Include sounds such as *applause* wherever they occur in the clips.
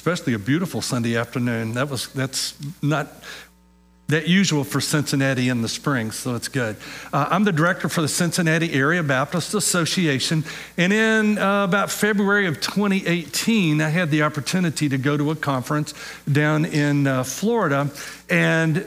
especially a beautiful Sunday afternoon. That was that's not that usual for Cincinnati in the spring, so it's good. Uh, I'm the director for the Cincinnati Area Baptist Association, and in uh, about February of 2018, I had the opportunity to go to a conference down in uh, Florida, and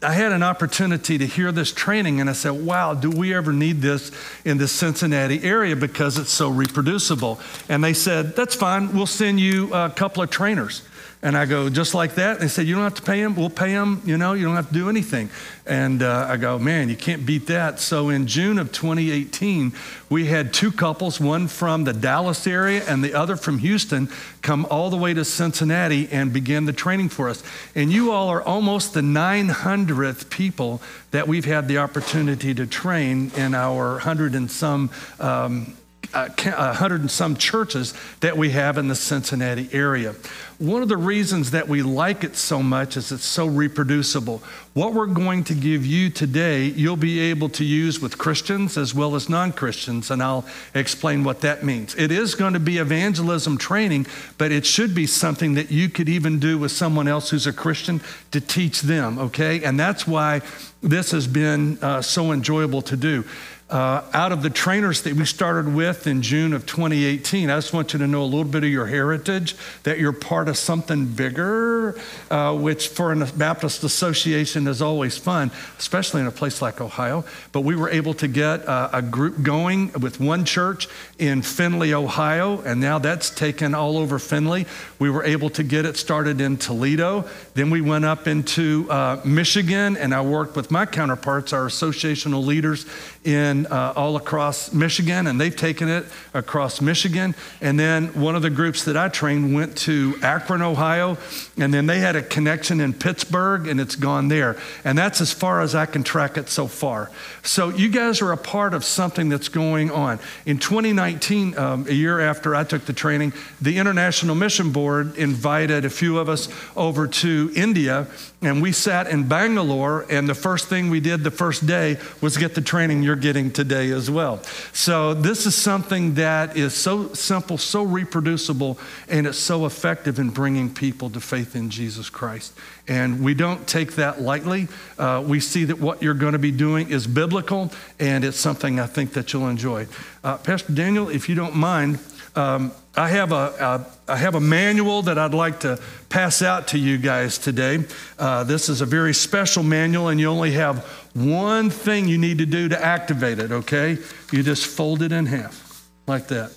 I had an opportunity to hear this training, and I said, Wow, do we ever need this in the Cincinnati area because it's so reproducible? And they said, That's fine, we'll send you a couple of trainers. And I go, just like that? And they said, you don't have to pay them. We'll pay them. You know, you don't have to do anything. And uh, I go, man, you can't beat that. So in June of 2018, we had two couples, one from the Dallas area and the other from Houston, come all the way to Cincinnati and begin the training for us. And you all are almost the 900th people that we've had the opportunity to train in our hundred and some um, uh, a hundred and some churches that we have in the Cincinnati area. One of the reasons that we like it so much is it's so reproducible. What we're going to give you today, you'll be able to use with Christians as well as non Christians, and I'll explain what that means. It is going to be evangelism training, but it should be something that you could even do with someone else who's a Christian to teach them, okay? And that's why this has been uh, so enjoyable to do. Uh, out of the trainers that we started with in June of 2018, I just want you to know a little bit of your heritage, that you're part of something bigger, uh, which for a Baptist association is always fun, especially in a place like Ohio. But we were able to get uh, a group going with one church in Findlay, Ohio, and now that's taken all over Findlay. We were able to get it started in Toledo. Then we went up into uh, Michigan, and I worked with my counterparts, our associational leaders in uh, all across Michigan, and they've taken it across Michigan. And then one of the groups that I trained went to Akron, Ohio, and then they had a connection in Pittsburgh, and it's gone there. And that's as far as I can track it so far. So you guys are a part of something that's going on. In 2019, um, a year after I took the training, the International Mission Board invited a few of us over to India, and we sat in Bangalore. And the first thing we did the first day was get the training you're getting today as well. So, this is something that is so simple, so reproducible, and it's so effective in bringing people to faith in Jesus Christ. And we don't take that lightly. Uh, we see that what you're going to be doing is biblical, and it's something I think that you'll enjoy. Uh, Pastor Daniel, if you don't mind, um, I have a, a, I have a manual that I'd like to pass out to you guys today. Uh, this is a very special manual, and you only have one thing you need to do to activate it, okay? You just fold it in half like that.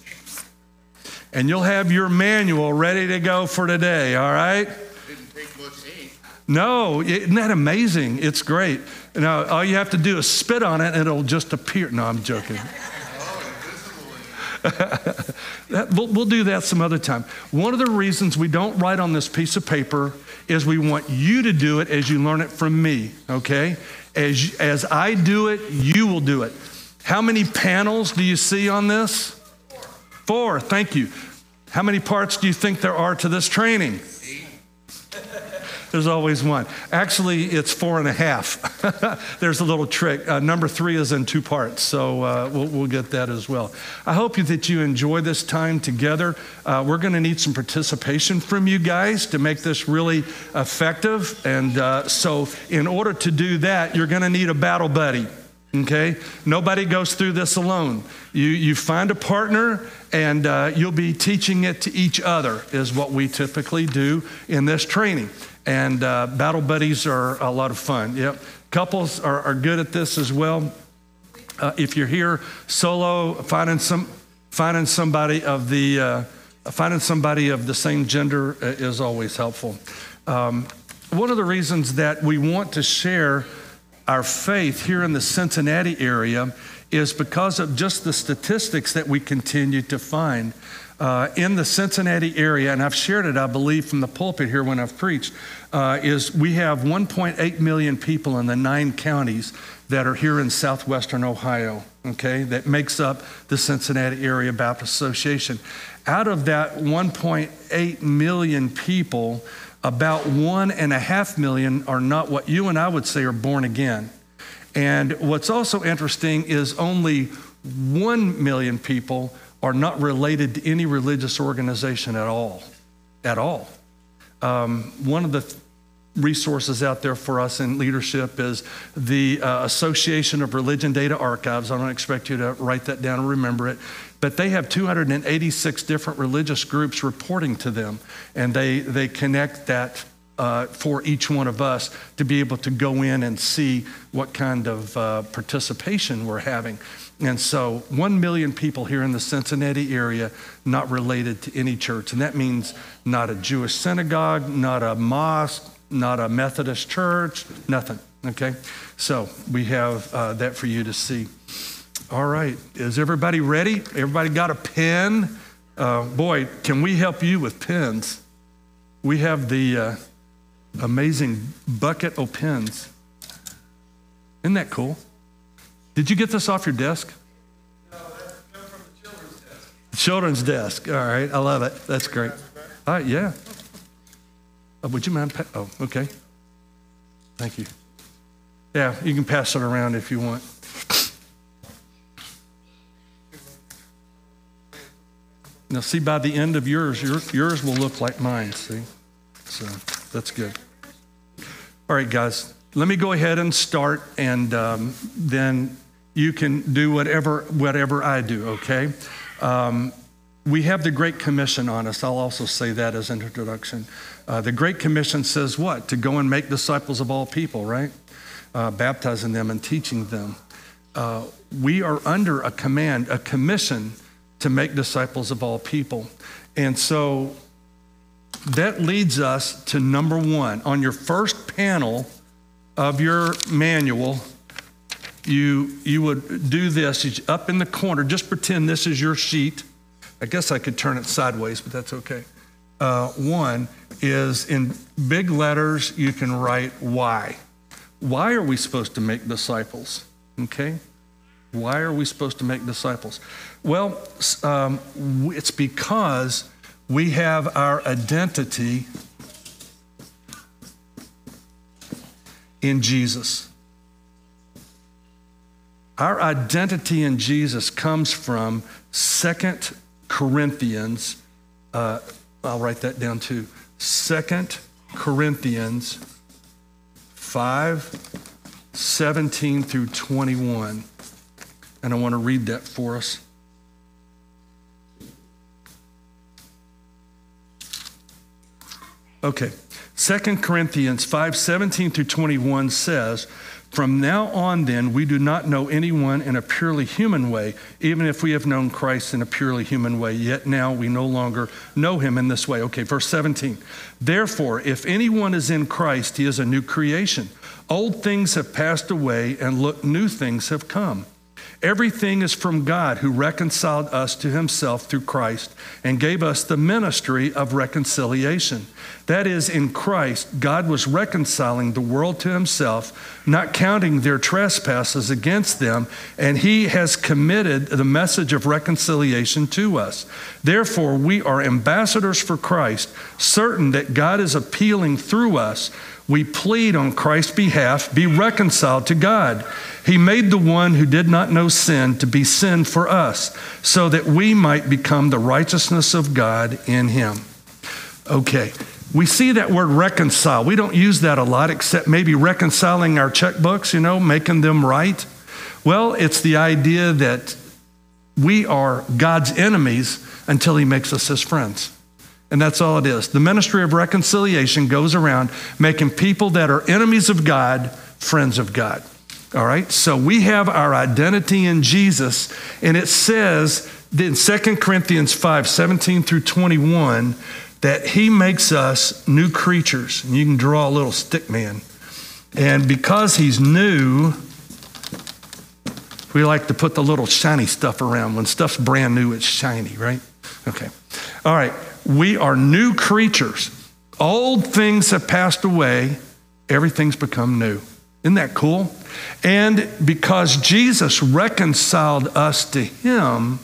And you'll have your manual ready to go for today, all right? Didn't take much ink. No, isn't that amazing? It's great. Now, all you have to do is spit on it and it'll just appear. No, I'm joking. *laughs* that, we'll, we'll do that some other time. One of the reasons we don't write on this piece of paper is we want you to do it as you learn it from me, okay? As, as I do it, you will do it. How many panels do you see on this? Four. Thank you. How many parts do you think there are to this training? *laughs* There's always one. Actually, it's four and a half. *laughs* There's a little trick. Uh, number three is in two parts, so uh, we'll, we'll, get that as well. I hope that you enjoy this time together. Uh, we're going to need some participation from you guys to make this really effective. And uh, so, in order to do that, you're going to need a battle buddy. Okay? Nobody goes through this alone. You, you find a partner and uh, you'll be teaching it to each other, is what we typically do in this training. And uh, battle buddies are a lot of fun. Yep. Couples are, are good at this as well. Uh, if you're here solo, finding some finding somebody of the uh, finding somebody of the same gender uh, is always helpful. Um, one of the reasons that we want to share our faith here in the Cincinnati area is because of just the statistics that we continue to find uh, in the Cincinnati area, and I've shared it, I believe, from the pulpit here when I've preached, uh, is we have 1.8 million people in the nine counties that are here in southwestern Ohio, okay, that makes up the Cincinnati Area Baptist Association. Out of that 1.8 million people, about one and a half million are not what you and I would say are born again. And what's also interesting is only one million people are not related to any religious organization at all. At all. um, one of the th- resources out there for us in leadership is the uh, Association of Religion Data Archives. I don't expect you to write that down or remember it, but they have 286 different religious groups reporting to them, and they, they connect that uh, for each one of us to be able to go in and see what kind of uh, participation we're having. And so, one million people here in the Cincinnati area not related to any church. And that means not a Jewish synagogue, not a mosque, not a Methodist church, nothing. Okay? So, we have uh, that for you to see. All right. Is everybody ready? Everybody got a pen? Uh, boy, can we help you with pens? We have the uh, amazing bucket of pens. Isn't that cool? Did you get this off your desk? No, that come from the children's desk. Children's desk. All right. I love it. That's great. All right. Yeah. Uh, would you mind? Pa- oh, okay. Thank you. Yeah, you can pass it around if you want. Now, see, by the end of yours, your, yours will look like mine, see? So that's good. All right, guys, let me go ahead and start, and um, then you can do whatever, whatever I do, okay? Um, we have the Great Commission on us. I'll also say that as an introduction. Uh, the Great Commission says what? To go and make disciples of all people, right? Uh, baptizing them and teaching them. Uh, we are under a command, a commission to make disciples of all people. And so that leads us to number one. On your first panel of your manual, you, you would do this up in the corner. Just pretend this is your sheet. I guess I could turn it sideways, but that's okay. Uh, one is in big letters, you can write why. Why are we supposed to make disciples? Okay? Why are we supposed to make disciples? Well, um, it's because we have our identity in Jesus. Our identity in Jesus comes from Second Corinthians. Uh, I'll write that down too. Second Corinthians 5 17 through 21. And I want to read that for us. Okay. 2 Corinthians 5 17 through 21 says, From now on, then, we do not know anyone in a purely human way, even if we have known Christ in a purely human way, yet now we no longer know him in this way. Okay, verse 17. Therefore, if anyone is in Christ, he is a new creation. Old things have passed away, and look, new things have come. Everything is from God who reconciled us to himself through Christ and gave us the ministry of reconciliation. That is, in Christ, God was reconciling the world to himself, not counting their trespasses against them, and he has committed the message of reconciliation to us. Therefore, we are ambassadors for Christ, certain that God is appealing through us. We plead on Christ's behalf, be reconciled to God. He made the one who did not know sin to be sin for us, so that we might become the righteousness of God in him. Okay, we see that word reconcile. We don't use that a lot, except maybe reconciling our checkbooks, you know, making them right. Well, it's the idea that we are God's enemies until he makes us his friends. And that's all it is. The ministry of reconciliation goes around making people that are enemies of God friends of God. All right, so we have our identity in Jesus, and it says in 2 Corinthians 5 17 through 21 that he makes us new creatures. And you can draw a little stick man. And because he's new, we like to put the little shiny stuff around. When stuff's brand new, it's shiny, right? Okay. All right, we are new creatures. Old things have passed away, everything's become new. Isn't that cool? And because Jesus reconciled us to Him,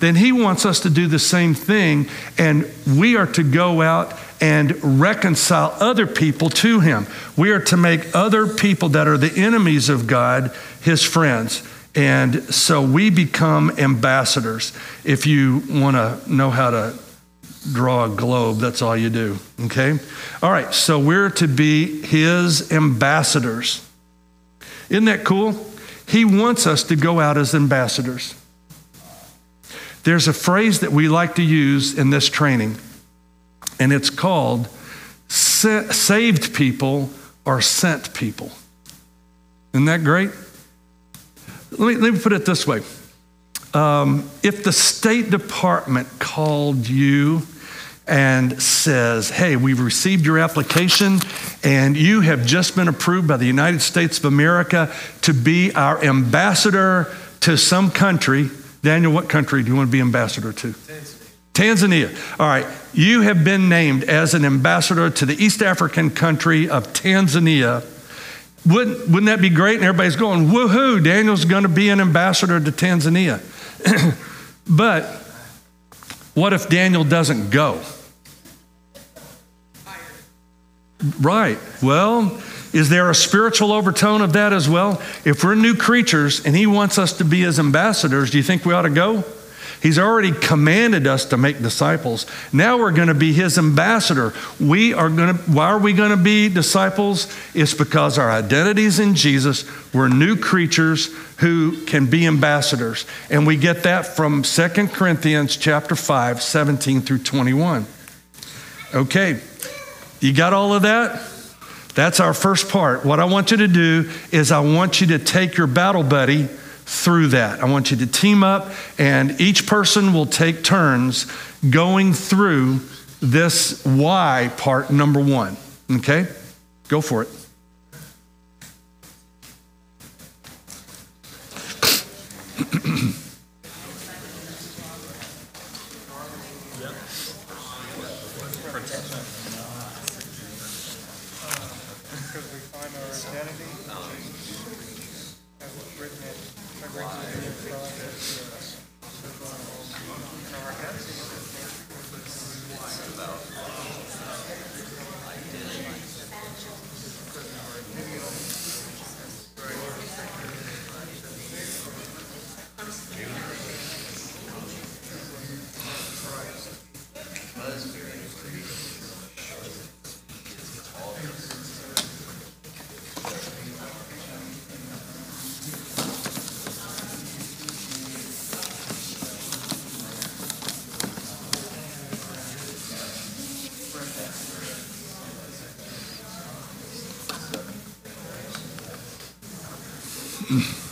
then He wants us to do the same thing, and we are to go out and reconcile other people to Him. We are to make other people that are the enemies of God His friends. And so we become ambassadors. If you want to know how to draw a globe. That's all you do. Okay? All right, so we're to be his ambassadors. Isn't that cool? He wants us to go out as ambassadors. There's a phrase that we like to use in this training, and it's called saved people are sent people. Isn't that great? Let me, let me put it this way. Um, if the State Department called you and says, Hey, we've received your application and you have just been approved by the United States of America to be our ambassador to some country. Daniel, what country do you want to be ambassador to? Tanzania. Tanzania. All right. You have been named as an ambassador to the East African country of Tanzania. Wouldn't, wouldn't that be great? And everybody's going, woohoo, Daniel's going to be an ambassador to Tanzania. *clears throat* but what if Daniel doesn't go? Right. Well, is there a spiritual overtone of that as well? If we're new creatures and he wants us to be his ambassadors, do you think we ought to go? He's already commanded us to make disciples. Now we're going to be his ambassador. We are going to why are we going to be disciples? It's because our identity is in Jesus. We're new creatures who can be ambassadors. And we get that from 2 Corinthians chapter 5, 17 through 21. Okay. You got all of that? That's our first part. What I want you to do is I want you to take your battle buddy through that. I want you to team up, and each person will take turns going through this why part number one. Okay? Go for it. *clears throat* Hey,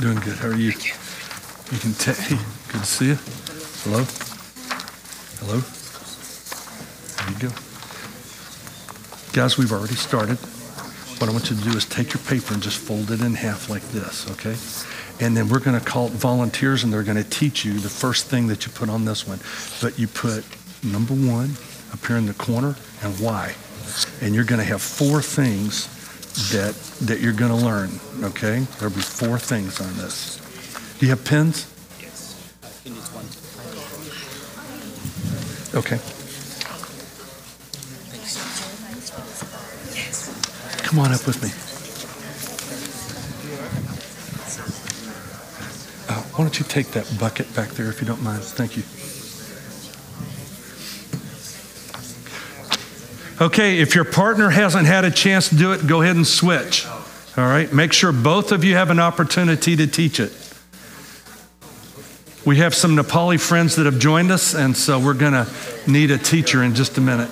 doing good. How are you? Thank you. You can tell. Good to see you. Hello. Hello. There you go. Guys, we've already started. What I want you to do is take your paper and just fold it in half like this, okay? And then we're going to call it volunteers, and they're going to teach you the first thing that you put on this one. But you put number one up here in the corner and why. And you're going to have four things that that you're going to learn. Okay, there'll be four things on this. Do you have pens? Yes. Okay. Come on up with me. Uh, why don't you take that bucket back there if you don't mind? Thank you. Okay, if your partner hasn't had a chance to do it, go ahead and switch. All right, make sure both of you have an opportunity to teach it. we have some Nepali friends that have joined us, and so we're going to need a teacher in just a minute.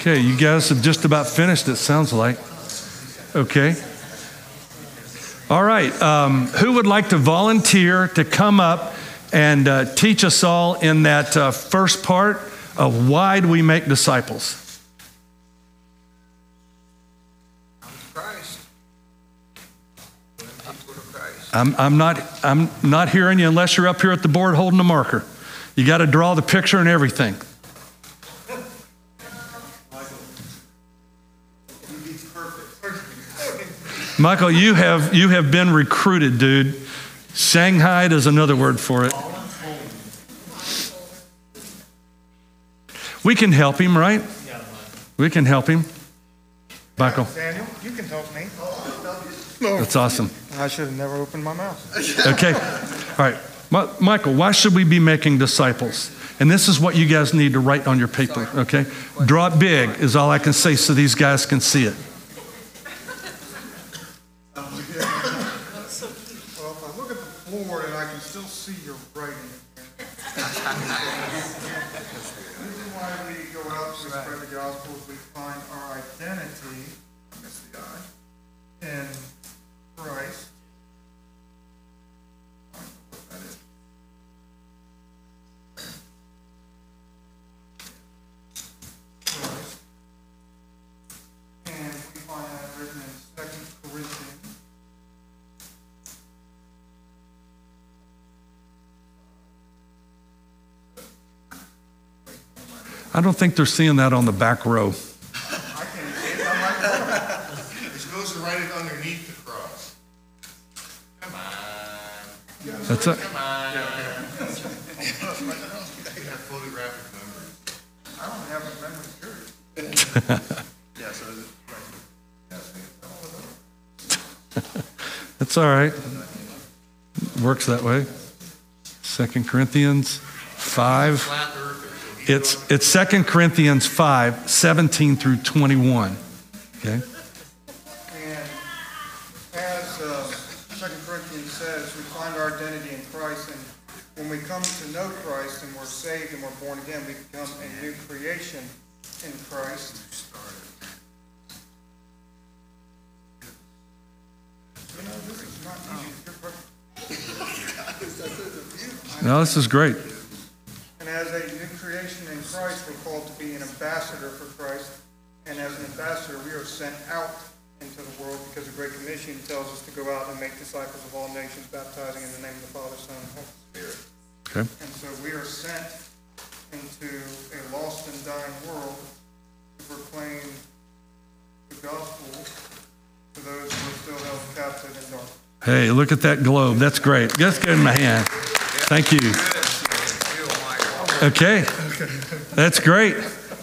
Okay, you guys have just about finished, it sounds like. Okay. All right. Um, who would like to volunteer to come up and uh, teach us all in that uh, first part of why do we make disciples? I'm, I'm, not, I'm not hearing you unless you're up here at the board holding a marker. You got to draw the picture and everything. Michael, you have, you have been recruited, dude. Shanghaied is another word for it. We can help him, right? We can help him. Michael, Daniel, you can help me. that's awesome. I should have never opened my mouth. Okay. All right. Mi- Michael, why should we be making disciples? And this is what you guys need to write on your paper, okay? Draw it big, is all I can say, so these guys can see it. The reason why we go out to spread the gospel is we find our identity, I miss the I, in Christ. I don't think they're seeing that on the back row. I can't see it, I'm like. Supposed to write it underneath the cross. Come on. That's it. Come on. You got photographic memory. I don't have a memory period. *laughs* Yeah, That's all right. Works that way. Second Corinthians 5. Flat earth is. It's, it's Second Corinthians 5, 17 through 21. Okay? And as uh, Second Corinthians says, we find our identity in Christ, and when we come to know Christ and we're saved and we're born again, we become a new creation in Christ. You know, this is not easy. No, this is great. The name of the Father, Son, and Holy Spirit. Okay. And so we are sent into a lost and dying world to proclaim the gospel to those who are still held captive in darkness. Hey, look at that globe. That's great. Let's give him a hand. Thank you. Okay. That's great.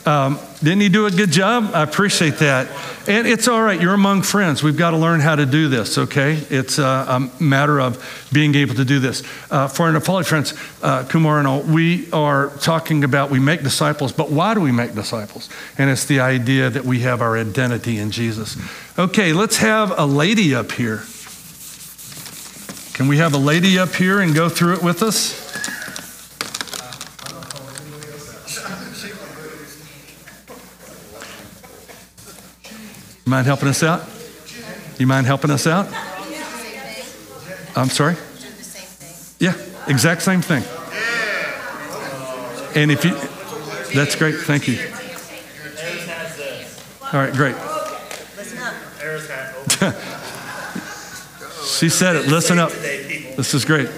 Um, didn't he do a good job? I appreciate that. And it's all right. You're among friends. We've got to learn how to do this, okay? It's uh, a matter of being able to do this. Uh, for our Nepali friends, uh, Kumar and all, we are talking about we make disciples, but why do we make disciples? And it's the idea that we have our identity in Jesus. Okay, let's have a lady up here. Can we have a lady up here and go through it with us? *laughs* You mind helping us out? You mind helping us out? I'm sorry? Yeah, exact same thing. And if you, that's great, thank you. All right, great. *laughs* She said it, listen up. This is great.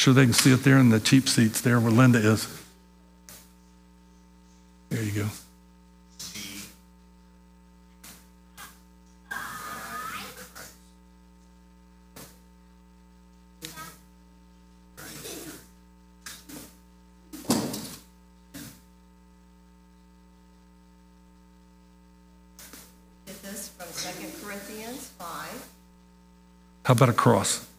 sure they can see it there in the cheap seats there where Linda is. There you go. How about a cross?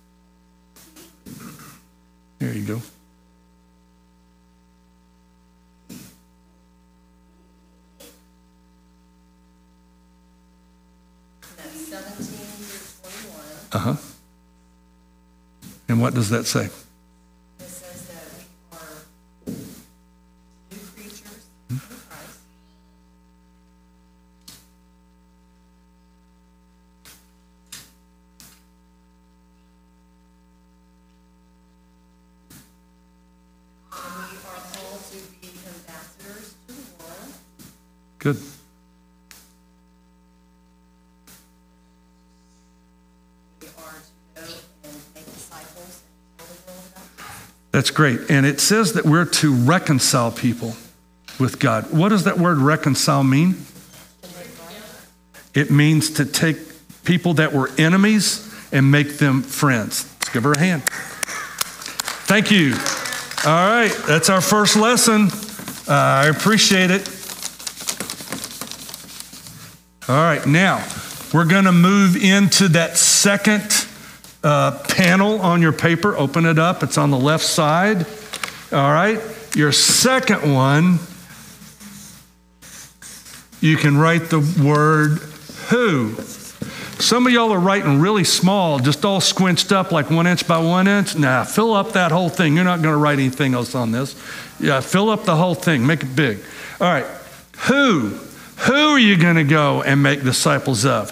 Does that say? Great. And it says that we're to reconcile people with God. What does that word reconcile mean? It means to take people that were enemies and make them friends. Let's give her a hand. Thank you. All right, that's our first lesson. Uh, I appreciate it. All right, now we're going to move into that second uh, panel on your paper. Open it up, it's on the left side. All right, your second one, you can write the word who. Some of y'all are writing really small, just all squinched up like one inch by one inch. Nah, fill up that whole thing. You're not going to write anything else on this. Yeah, fill up the whole thing, make it big. All right, who? Who are you going to go and make disciples of?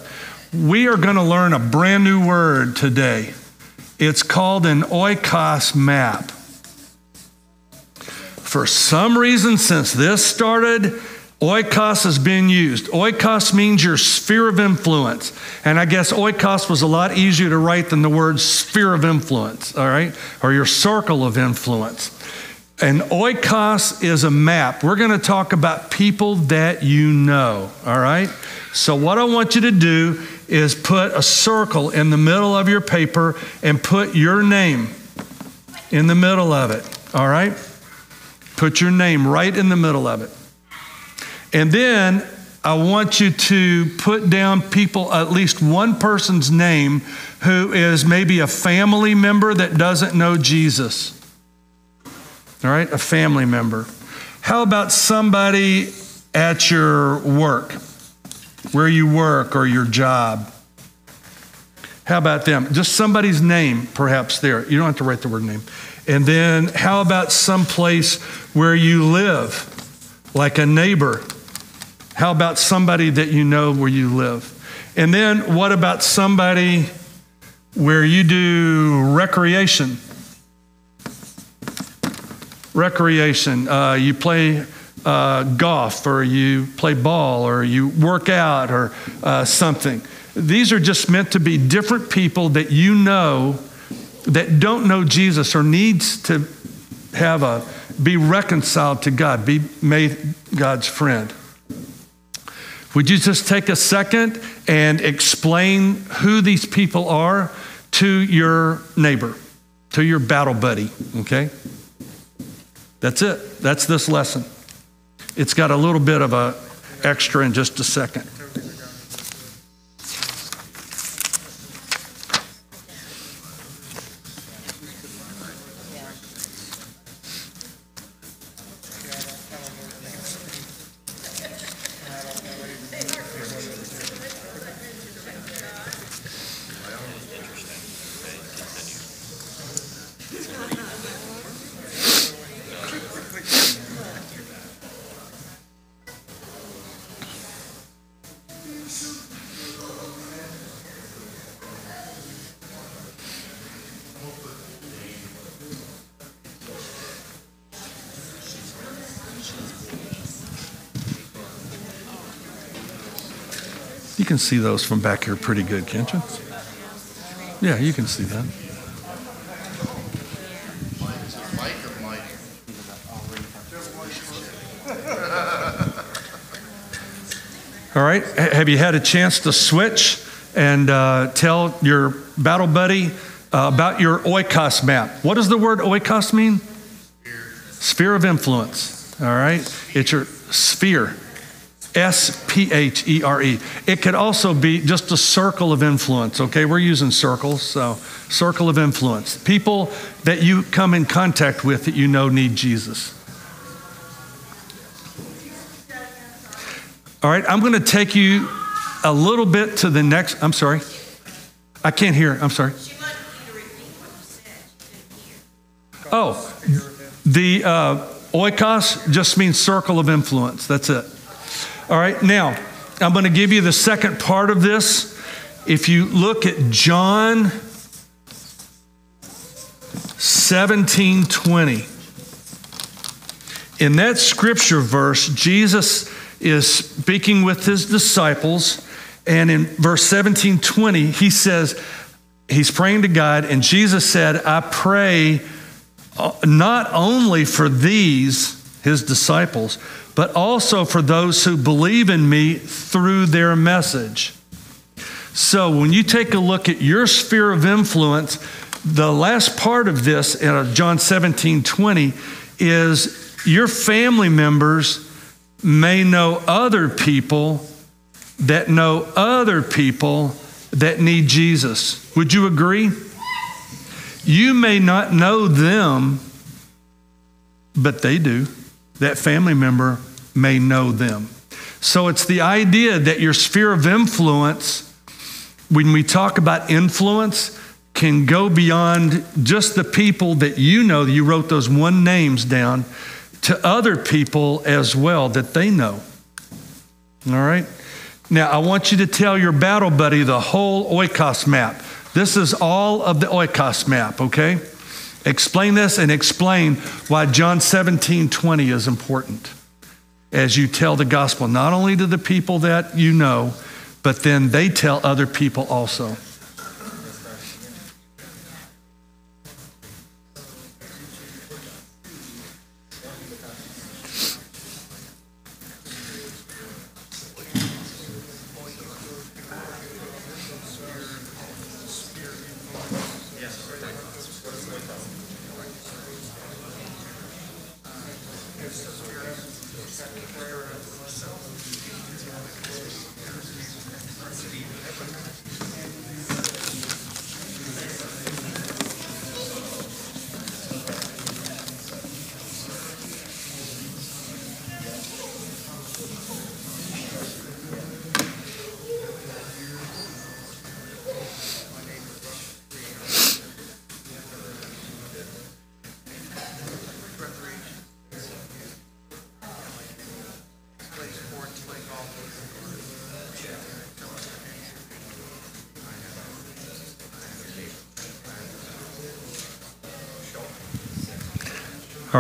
We are going to learn a brand new word today. It's called an oikos map. For some reason, since this started, oikos has been used. Oikos means your sphere of influence. And I guess oikos was a lot easier to write than the word sphere of influence, all right? Or your circle of influence. And oikos is a map. We're going to talk about people that you know, all right? So, what I want you to do is put a circle in the middle of your paper and put your name in the middle of it, all right? Put your name right in the middle of it. And then I want you to put down people, at least one person's name who is maybe a family member that doesn't know Jesus. All right, a family member. How about somebody at your work, where you work or your job? How about them? Just somebody's name, perhaps there. You don't have to write the word name. And then how about someplace where you live, like a neighbor? How about somebody that you know where you live? And then what about somebody where you do recreation? Recreation. Uh, you play uh, golf or you play ball or you work out or uh, something. These are just meant to be different people that you know that don't know Jesus or needs to have a be reconciled to God, be made God's friend. Would you just take a second and explain who these people are to your neighbor, to your battle buddy, okay? That's it. That's this lesson. It's got a little bit of a extra in just a second. See those from back here pretty good, can't you? Yeah, you can see that. All right. Have you had a chance to switch and uh, tell your battle buddy uh, about your oikos map? What does the word oikos mean? Sphere of influence. All right. It's your sphere. S P H E R E. It could also be just a circle of influence, okay? We're using circles, so circle of influence. People that you come in contact with that you know need Jesus. All right, I'm going to take you a little bit to the next. I'm sorry. I can't hear. I'm sorry. Oh, the uh, oikos just means circle of influence. That's it. All right, now I'm going to give you the second part of this. If you look at John 17 20, in that scripture verse, Jesus is speaking with his disciples, and in verse 17 20, he says, He's praying to God, and Jesus said, I pray uh, not only for these, his disciples, but also for those who believe in me through their message. So when you take a look at your sphere of influence, the last part of this in John 17 20 is your family members may know other people that know other people that need Jesus. Would you agree? You may not know them, but they do. That family member may know them. So it's the idea that your sphere of influence, when we talk about influence, can go beyond just the people that you know, you wrote those one names down, to other people as well that they know. All right? Now, I want you to tell your battle buddy the whole oikos map. This is all of the oikos map, okay? Explain this and explain why John 17 20 is important as you tell the gospel, not only to the people that you know, but then they tell other people also. All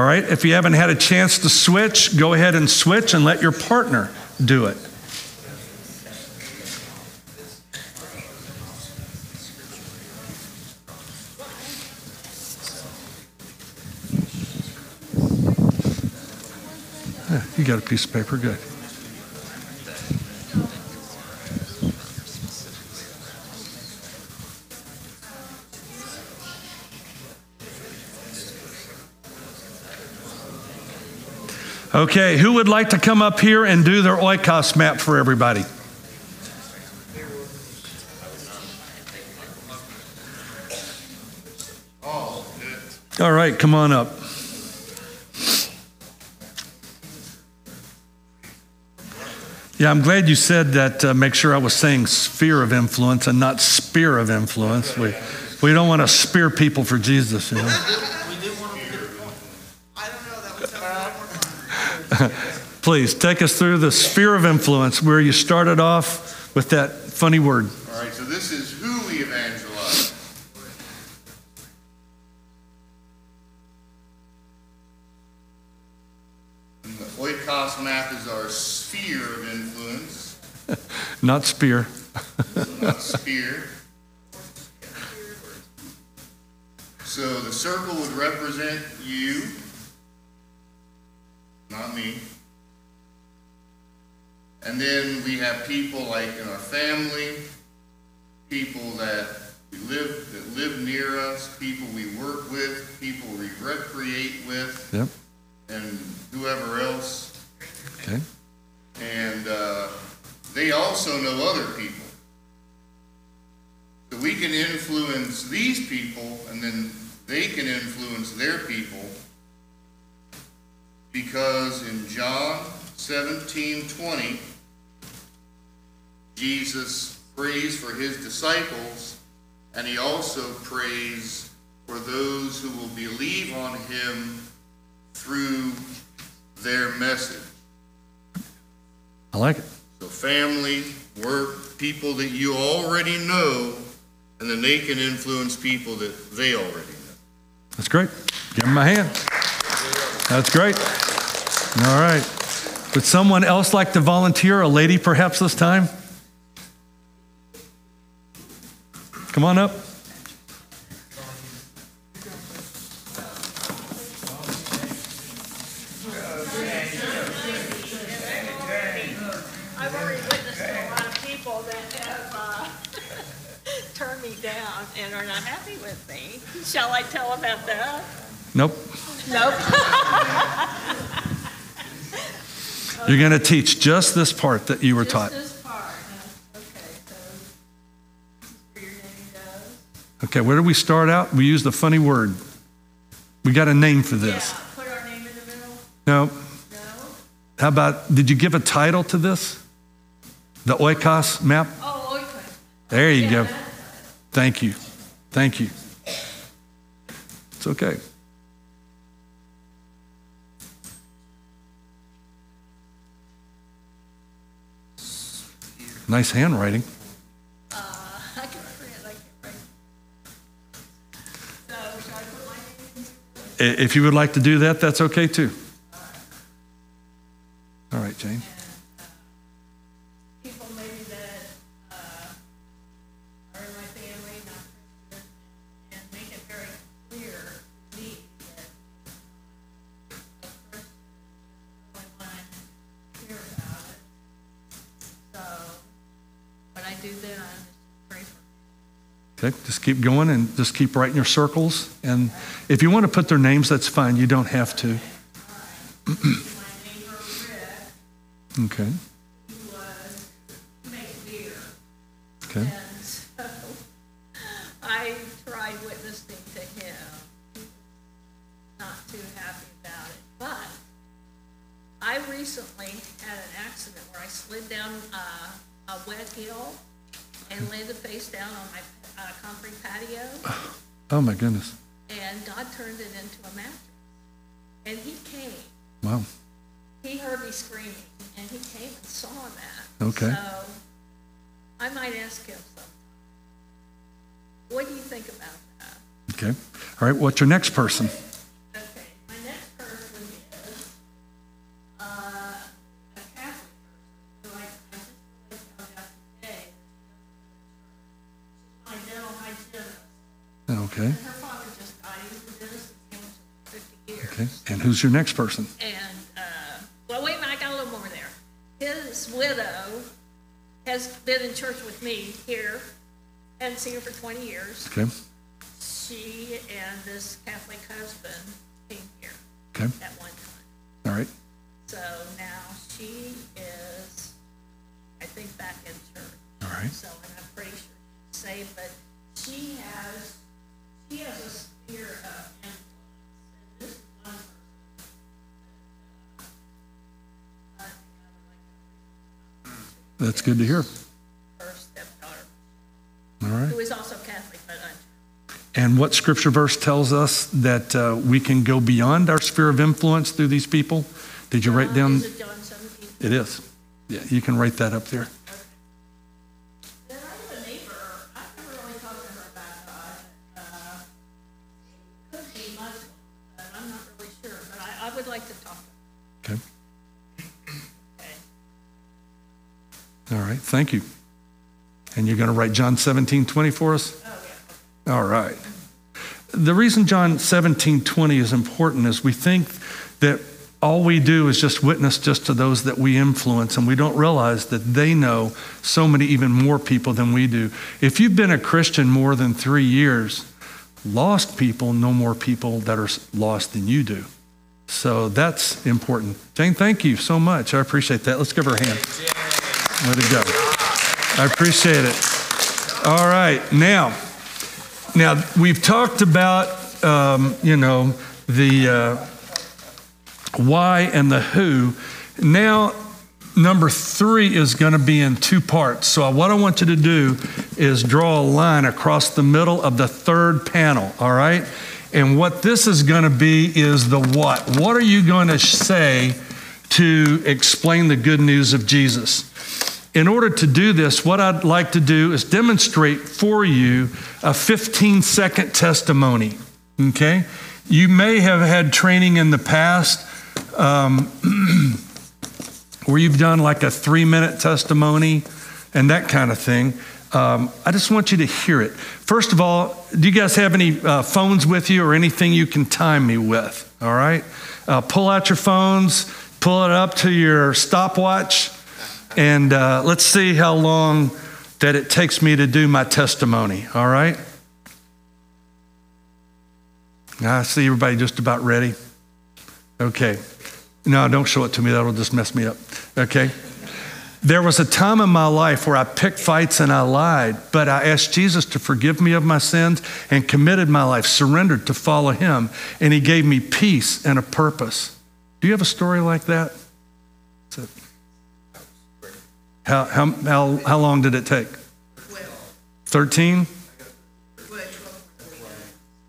right, if you haven't had a chance to switch, go ahead and switch and let your partner do it. You got a piece of paper, good. Okay, who would like to come up here and do their oikos map for everybody? All right, come on up. Yeah, I'm glad you said that. Uh, make sure I was saying sphere of influence and not spear of influence. We, we don't want to spear people for Jesus, you know. Please take us through the sphere of influence where you started off with that funny word. All right, so this is who we evangelize. And the oikos map is our sphere of influence, *laughs* Not spear. not spear. So the circle would represent you, not me. And then we have people like in our family, people that we live that live near us, people we work with, people we recreate with, Yep. and whoever else. Okay. And uh, they also know other people. So we can influence these people, and then they can influence their people. Because in John seventeen twenty, Jesus prays for his disciples, and he also prays for those who will believe on him through their message. I like it. So family, work, people that you already know, and then they can influence people that they already know. That's great. Give him a hand. That's great. All right. Would someone else like to volunteer? A lady, perhaps, this time? Come on up. I've already witnessed a lot of people that have uh, *laughs* turned me down and are not happy with me. Shall I tell about that? Nope. Nope. *laughs* You're going to teach just this part that you were taught. Okay, where do we start out? We used a funny word. We got a name for Yeah, this. put our name in the middle. No. No? How about, did you give a title to this? The oikos map? Oh, okay. There you Yeah, go. Thank you. Thank you. It's okay. Nice handwriting. If you would like to do that, that's okay too. All right, Jane. people maybe that uh, are in my family, not Christian, and make it very clear to me that a Christian really want hear about it. So, when I do that, I just pray for Okay, just keep going and just keep writing your circles. And if you want to put their names, that's fine. You don't have to. *clears throat* Okay, in Hamilton for fifty years. okay. And who's your next person? And, uh, well, wait a minute, I got a little more there. His widow has been in church with me here, hadn't seen her for twenty years. Okay, back in church. all right. So, and I'm pretty sure she's saved, but she has, she has a sphere of influence. And this one person. uh, I think I would like to That's good to hear. her stepdaughter, All right. who is also Catholic, but unchurched. And what scripture verse tells us that uh, we can go beyond our sphere of influence through these people? Did you write down? Is it John? It is. Yeah, you can write that up there. Thank you. And you're going to write John 17, 20 for us? Oh, yeah. All right. The reason John 17, 20 is important is we think that all we do is just witness just to those that we influence, and we don't realize that they know so many even more people than we do. If you've been a Christian more than three years, lost people know more people that are lost than you do. So that's important. Jane, thank you so much. I appreciate that. Let's give her a hand. Way to go. I appreciate it. All right, now, now we've talked about, um, you know, the uh, why and the who. Now, number three is going to be in two parts. So, what I want you to do is draw a line across the middle of the third panel, all right? And what this is going to be is the what. What are you going to say to explain the good news of Jesus? In order to do this, what I'd like to do is demonstrate for you a 15 second testimony. Okay? You may have had training in the past um, *clears throat* where you've done like a three minute testimony and that kind of thing. Um, I just want you to hear it. First of all, do you guys have any uh, phones with you or anything you can time me with? All right? Uh, pull out your phones, pull it up to your stopwatch, and uh, let's see how long that it takes me to do my testimony. All right? I see everybody just about ready. Okay. No, don't show it to me. That'll just mess me up. Okay. There was a time in my life where I picked fights and I lied, but I asked Jesus to forgive me of my sins and committed my life, surrendered to follow him, and he gave me peace and a purpose. Do you have a story like that? How, how, how, how long did it take? 13?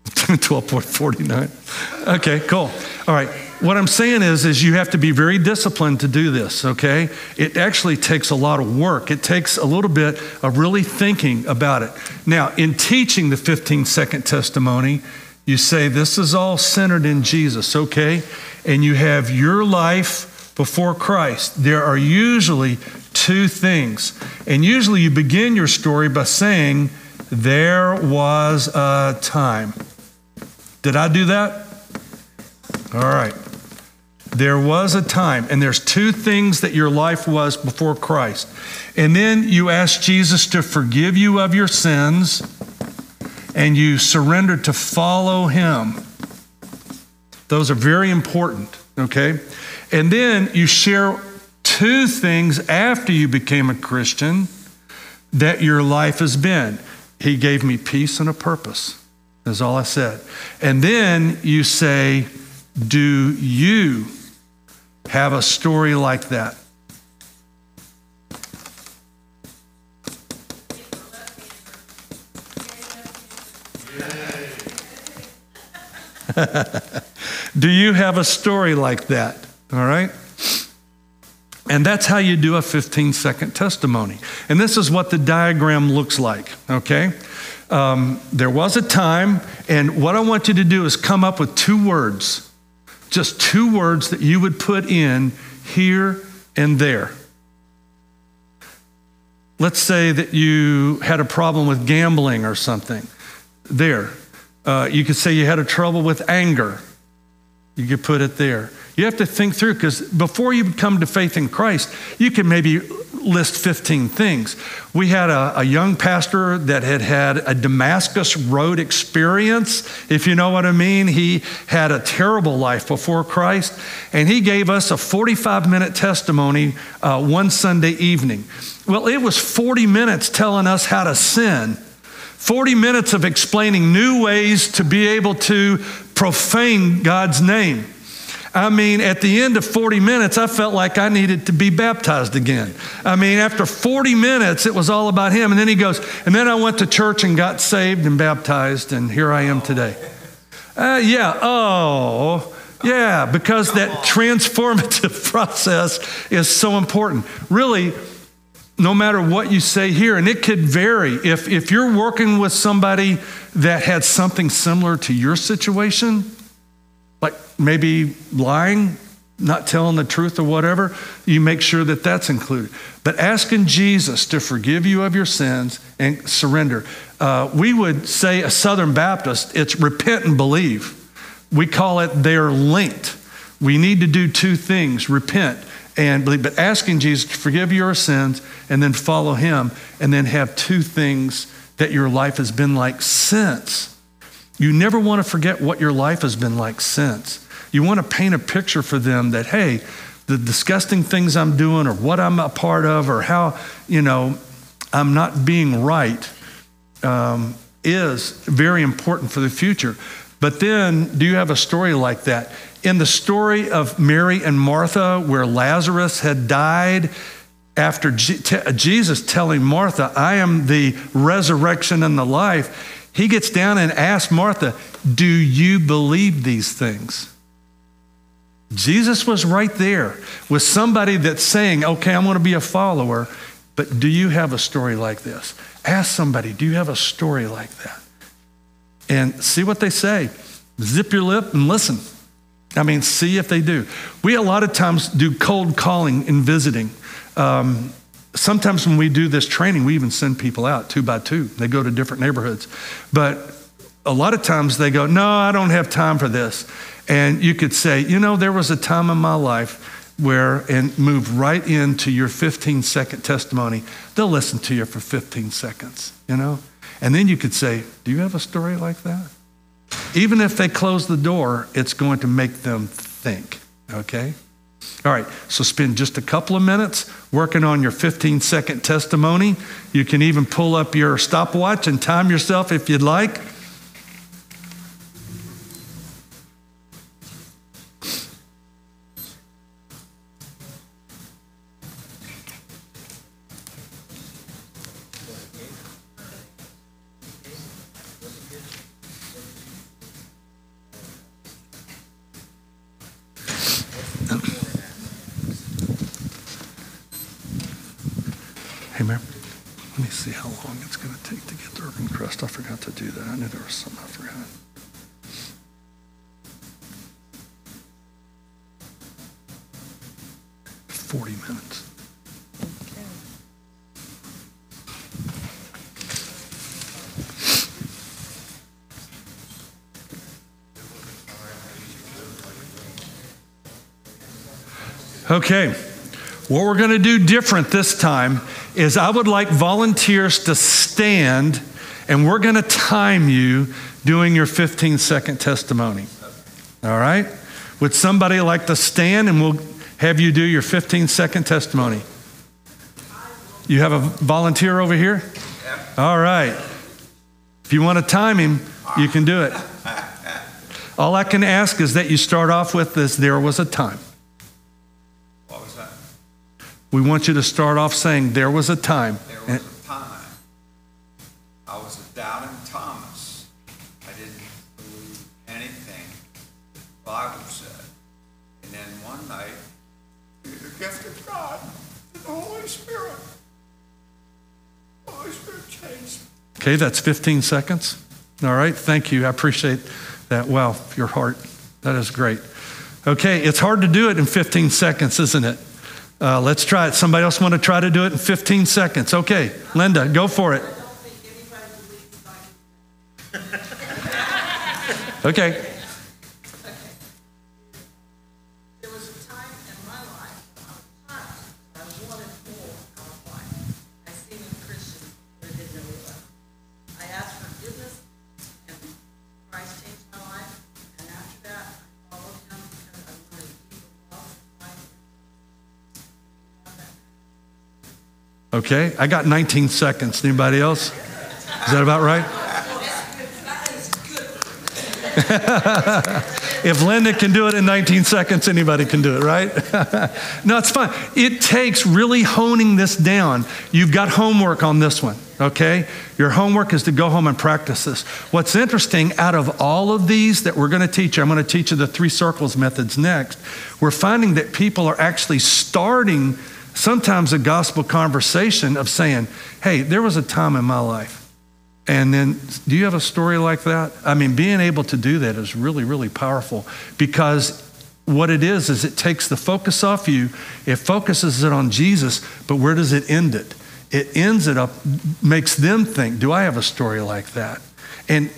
12.49. *laughs* Okay, cool. All right. What I'm saying is, is you have to be very disciplined to do this, okay? It actually takes a lot of work. It takes a little bit of really thinking about it. Now, in teaching the 15 second testimony, you say, This is all centered in Jesus, okay? And you have your life before Christ. There are usually two things. And usually you begin your story by saying, There was a time. Did I do that? All right. There was a time, and there's two things that your life was before Christ. And then you ask Jesus to forgive you of your sins, and you surrender to follow him. Those are very important, okay? And then you share two things after you became a Christian that your life has been. He gave me peace and a purpose, That's all I said. And then you say, Do you have a story like that? *laughs* Do you have a story like that? All right? And that's how you do a 15 second testimony. And this is what the diagram looks like, okay? Um, there was a time, and what I want you to do is come up with two words, just two words that you would put in here and there. Let's say that you had a problem with gambling or something. There. Uh, you could say you had a trouble with anger. You could put it there. You have to think through because before you come to faith in Christ, you can maybe list 15 things. We had a, a, young pastor that had had a Damascus Road experience, if you know what I mean. He had a terrible life before Christ, and he gave us a 45 minute testimony uh, one Sunday evening. Well, it was 40 minutes telling us how to sin. 40 minutes of explaining new ways to be able to profane God's name. I mean, at the end of 40 minutes, I felt like I needed to be baptized again. I mean, after 40 minutes, it was all about him. And then he goes, and then I went to church and got saved and baptized, and here I am today. Uh, yeah, oh, yeah, because that transformative *laughs* process is so important. Really, no matter what you say here, and it could vary. If, if you're working with somebody that had something similar to your situation, like maybe lying, not telling the truth or whatever, you make sure that that's included. But asking Jesus to forgive you of your sins and surrender. Uh, we would say a Southern Baptist, it's repent and believe. We call it they're linked. We need to do two things repent and believe, but asking Jesus to forgive your sins and then follow him and then have two things that your life has been like since. You never want to forget what your life has been like since. You want to paint a picture for them that, hey, the disgusting things I'm doing or what I'm a part of or how, you know, I'm not being right um, is very important for the future. But then, do you have a story like that? In the story of Mary and Martha, where Lazarus had died, after Je- Jesus telling Martha, I am the resurrection and the life, he gets down and asks Martha, Do you believe these things? Jesus was right there with somebody that's saying, Okay, I'm going to be a follower, but do you have a story like this? Ask somebody, Do you have a story like that? And see what they say. Zip your lip and listen. I mean, see if they do. We a lot of times do cold calling and visiting. Um, sometimes when we do this training, we even send people out two by two. They go to different neighborhoods. But a lot of times they go, No, I don't have time for this. And you could say, You know, there was a time in my life where, and move right into your 15 second testimony. They'll listen to you for 15 seconds, you know? And then you could say, Do you have a story like that? Even if they close the door, it's going to make them think, okay? All right, so spend just a couple of minutes working on your 15 second testimony. You can even pull up your stopwatch and time yourself if you'd like. Okay, what we're going to do different this time is I would like volunteers to stand and we're going to time you doing your 15 second testimony. All right? Would somebody like to stand and we'll have you do your 15 second testimony? You have a volunteer over here? All right. If you want to time him, you can do it. All I can ask is that you start off with this there was a time. What was that? We want you to start off saying there was a time. There was a time. I was a doubting Thomas. I didn't believe anything the Bible said. And then one night, through the gift of God, the Holy Spirit, the Holy Spirit changed me. Okay, that's 15 seconds. All right, thank you. I appreciate that. Wow, your heart. That is great. Okay, it's hard to do it in 15 seconds, isn't it? Uh, let's try it. Somebody else want to try to do it in 15 seconds? Okay, Linda, go for it. Okay. Okay, I got 19 seconds. Anybody else? Is that about right? *laughs* if Linda can do it in 19 seconds, anybody can do it, right? *laughs* no, it's fine. It takes really honing this down. You've got homework on this one, okay? Your homework is to go home and practice this. What's interesting, out of all of these that we're going to teach you, I'm going to teach you the three circles methods next. We're finding that people are actually starting sometimes a gospel conversation of saying, hey, there was a time in my life. And then, do you have a story like that? I mean, being able to do that is really, really powerful because what it is, is it takes the focus off you, it focuses it on Jesus, but where does it end it? It ends it up, makes them think, do I have a story like that? And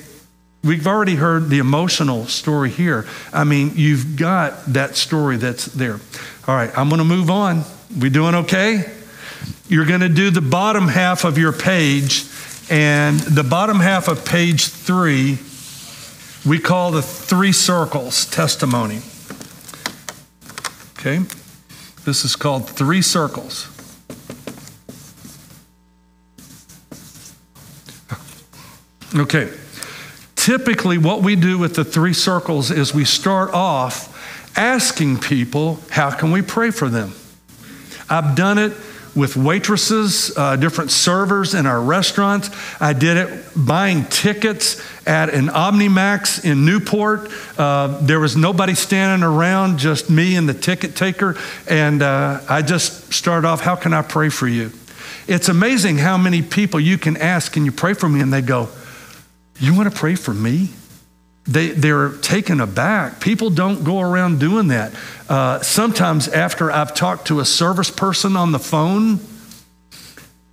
we've already heard the emotional story here. I mean, you've got that story that's there. All right, I'm going to move on. We doing okay? You're going to do the bottom half of your page, and the bottom half of page three, we call the three circles testimony. Okay? This is called three circles. Okay. Typically, what we do with the three circles is we start off asking people, how can we pray for them? I've done it with waitresses, uh, different servers in our restaurants. I did it buying tickets at an Omnimax in Newport. Uh, there was nobody standing around, just me and the ticket taker. And uh, I just started off, How can I pray for you? It's amazing how many people you can ask, Can you pray for me? And they go, You want to pray for me? They, they're taken aback. People don't go around doing that. Uh, sometimes, after I've talked to a service person on the phone,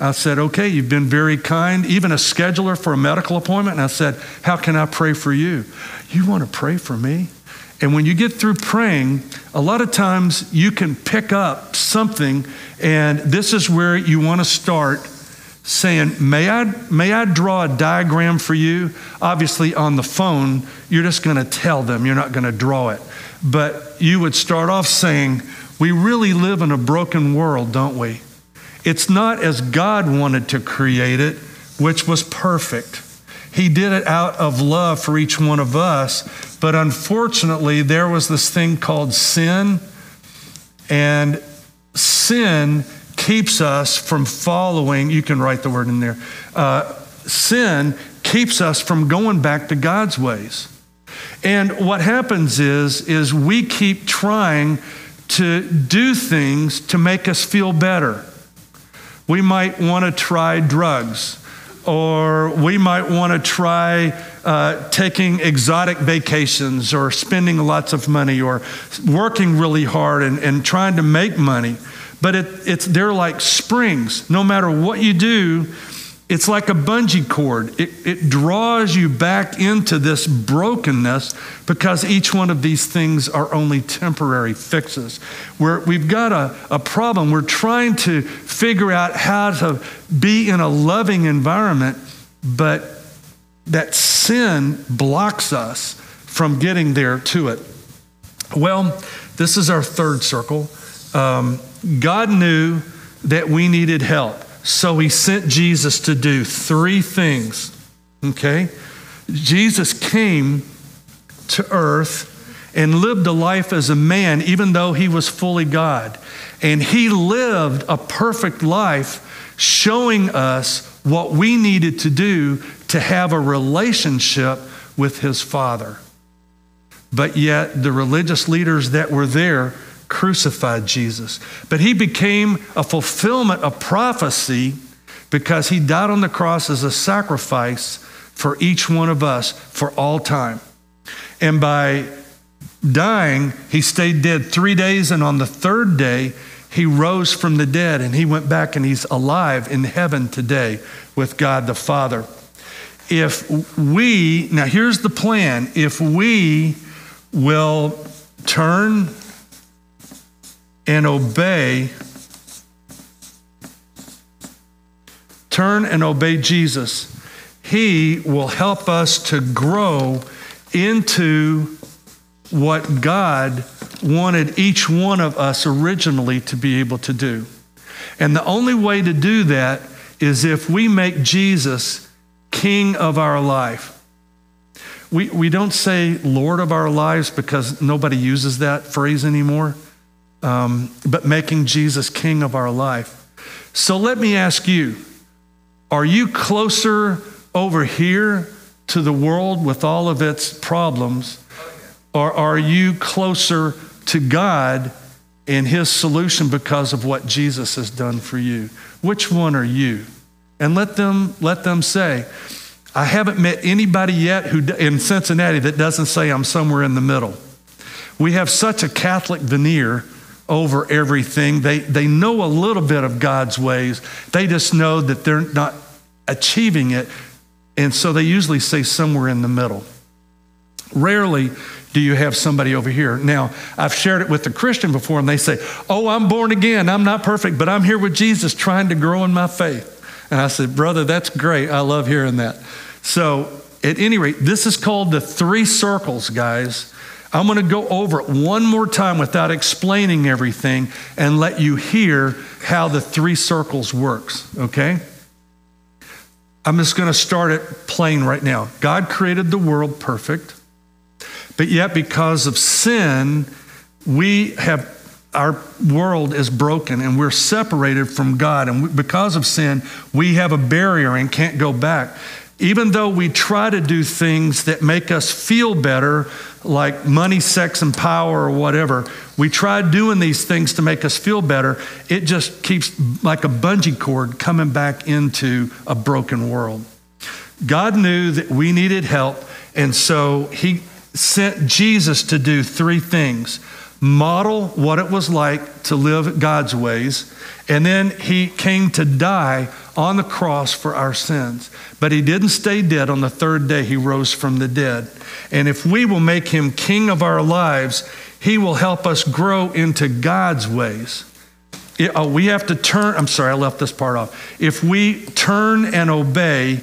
I said, Okay, you've been very kind. Even a scheduler for a medical appointment. And I said, How can I pray for you? You want to pray for me? And when you get through praying, a lot of times you can pick up something, and this is where you want to start saying, may I, may I draw a diagram for you? Obviously, on the phone, you're just going to tell them, you're not going to draw it. But you would start off saying, We really live in a broken world, don't we? It's not as God wanted to create it, which was perfect. He did it out of love for each one of us. But unfortunately, there was this thing called sin, and sin keeps us from following. You can write the word in there. Uh, sin keeps us from going back to God's ways. And what happens is, is we keep trying to do things to make us feel better. We might want to try drugs, or we might want to try uh, taking exotic vacations, or spending lots of money, or working really hard and, and trying to make money. But it, it's, they're like springs. No matter what you do, it's like a bungee cord. It, it draws you back into this brokenness because each one of these things are only temporary fixes. Where we've got a, a problem. We're trying to figure out how to be in a loving environment, but that sin blocks us from getting there to it. Well, this is our third circle. Um, God knew that we needed help. So he sent Jesus to do three things. Okay? Jesus came to earth and lived a life as a man, even though he was fully God. And he lived a perfect life, showing us what we needed to do to have a relationship with his Father. But yet, the religious leaders that were there crucified Jesus. But he became a fulfillment of prophecy because he died on the cross as a sacrifice for each one of us for all time. And by dying, he stayed dead three days, and on the third day, he rose from the dead and he went back and he's alive in heaven today with God the Father. If we, now here's the plan, if we will turn and obey, turn and obey Jesus, He will help us to grow into what God wanted each one of us originally to be able to do. And the only way to do that is if we make Jesus king of our life. We, we don't say Lord of our lives because nobody uses that phrase anymore um, but making Jesus king of our life. So let me ask you are you closer over here to the world with all of its problems, or are you closer to God and his solution because of what Jesus has done for you? Which one are you? And let them let them say, I haven't met anybody yet who in Cincinnati that doesn't say I'm somewhere in the middle. We have such a Catholic veneer over everything. They, they know a little bit of God's ways. They just know that they're not achieving it. And so they usually say somewhere in the middle. Rarely do you have somebody over here. Now, I've shared it with a Christian before, and they say, Oh, I'm born again. I'm not perfect, but I'm here with Jesus trying to grow in my faith. And I said, Brother, that's great. I love hearing that. So, at any rate, this is called the three circles, guys. I'm going to go over it one more time without explaining everything and let you hear how the three circles works, okay? I'm just going to start it plain right now. God created the world perfect, but yet because of sin, we have our world is broken and we're separated from God. And because of sin, we have a barrier and can't go back. Even though we try to do things that make us feel better, like money, sex, and power, or whatever, we try doing these things to make us feel better. It just keeps like a bungee cord coming back into a broken world. God knew that we needed help, and so He sent Jesus to do three things model what it was like to live God's ways, and then He came to die on the cross for our sins. But He didn't stay dead. On the third day, He rose from the dead. And if we will make Him king of our lives, He will help us grow into God's ways. It- oh, we have to turn, I'm sorry, I left this part off. If we turn and obey,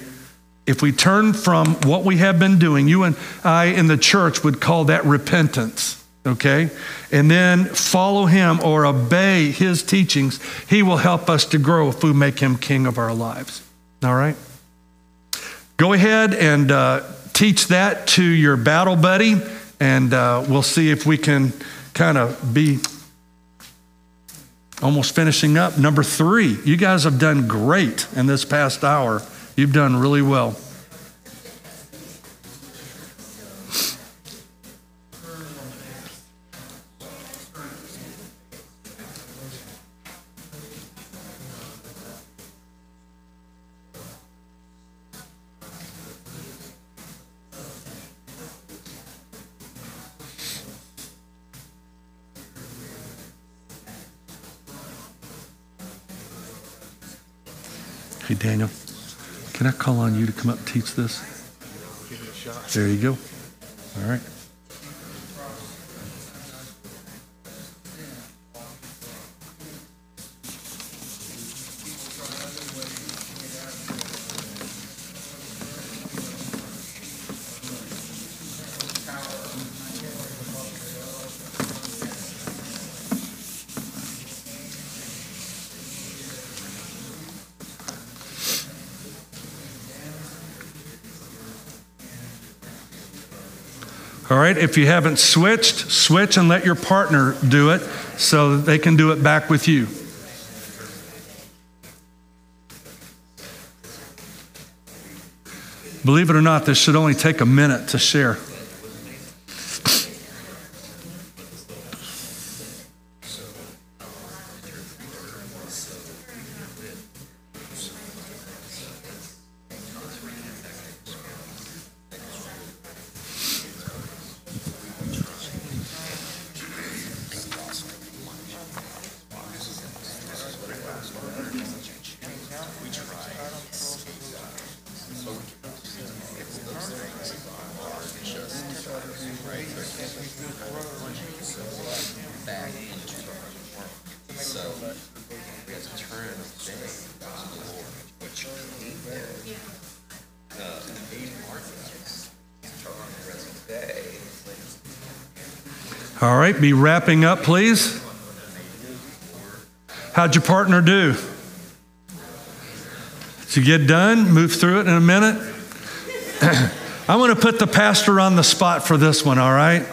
if we turn from what we have been doing, you and I in the church would call that repentance, okay? And then follow him or obey his teachings, he will help us to grow if we make him king of our lives. All right? Go ahead and uh, teach that to your battle buddy, and uh, we'll see if we can kind of be almost finishing up. Number three, you guys have done great in this past hour. You've done really well. Daniel, can I call on you to come up and teach this? There you go. All right. All right, if you haven't switched, switch and let your partner do it so that they can do it back with you. Believe it or not, this should only take a minute to share. Right, be wrapping up, please. How'd your partner do? Did you get done? Move through it in a minute? *clears throat* I'm going to put the pastor on the spot for this one, all right?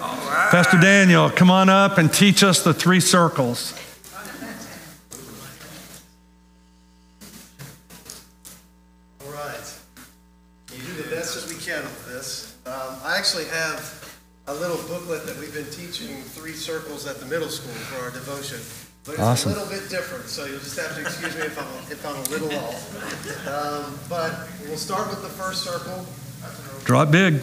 Pastor Daniel, come on up and teach us the three circles. Excuse me if I'm, if I'm a little off. Um, but we'll start with the first circle. Draw it big.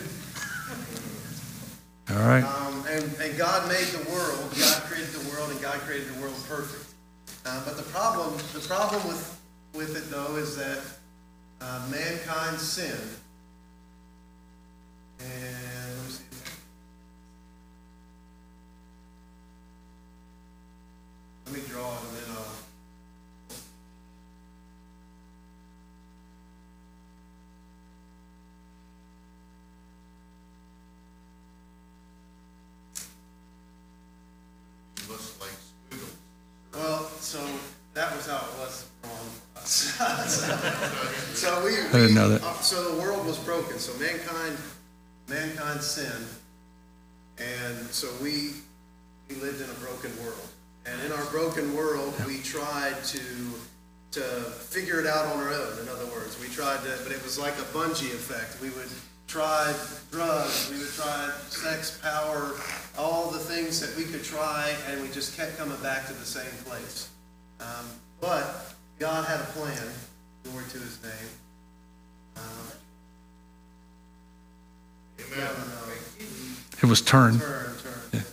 All right. Um, and, and God made the world, God created the world, and God created the world perfect. Uh, but the problem, the problem with, with it though is that uh, mankind sinned. And let me see. Let me draw it and then I'll. like squiggles. Well, so that was how it was *laughs* so we, we I didn't know that. Uh, so the world was broken. So mankind, mankind sinned, and so we we lived in a broken world. And in our broken world, we tried to to figure it out on our own. In other words, we tried to, but it was like a bungee effect. We would try drugs, we would try sex, power, all the things that we could try, and we just kept coming back to the same place. Um, But God had a plan, glory to his name. Um, no, no, no. It was turned. Turn, turn.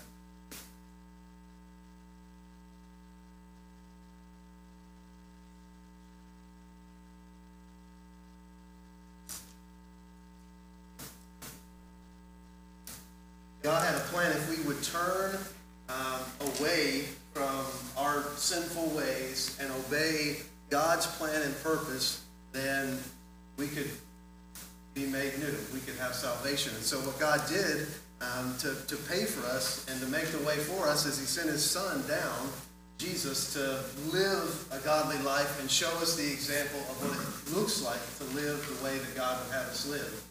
God had a plan if we would turn um, away from our sinful ways and obey God's plan and purpose, then we could be made new. We could have salvation. And so what God did um, to, to pay for us and to make the way for us is he sent his son down, Jesus, to live a godly life and show us the example of what it looks like to live the way that God would have us live.